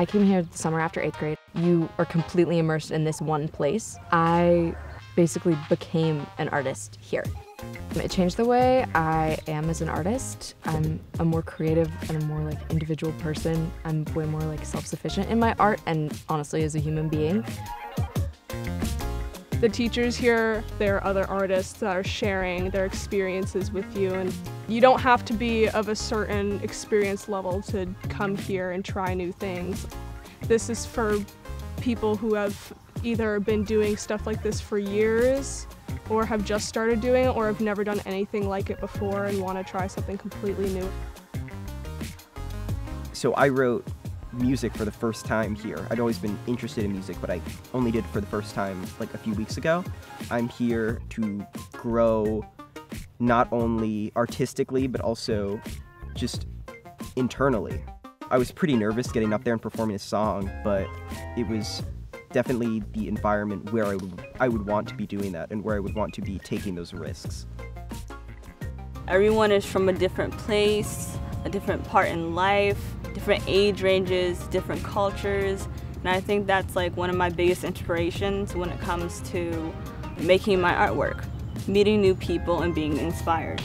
I came here the summer after eighth grade. You are completely immersed in this one place. I basically became an artist here. It changed the way I am as an artist. I'm a more creative and a more like individual person. I'm way more like self-sufficient in my art and honestly as a human being. The teachers here, there are other artists that are sharing their experiences with you and you don't have to be of a certain experience level to come here and try new things. This is for people who have either been doing stuff like this for years or have just started doing it or have never done anything like it before and want to try something completely new. So I wrote music for the first time here. I'd always been interested in music, but I only did for the first time like a few weeks ago. I'm here to grow not only artistically, but also just internally. I was pretty nervous getting up there and performing a song, but it was definitely the environment where I would, I would want to be doing that and where I would want to be taking those risks. Everyone is from a different place, a different part in life, different age ranges, different cultures, and I think that's like one of my biggest inspirations when it comes to making my artwork, meeting new people and being inspired.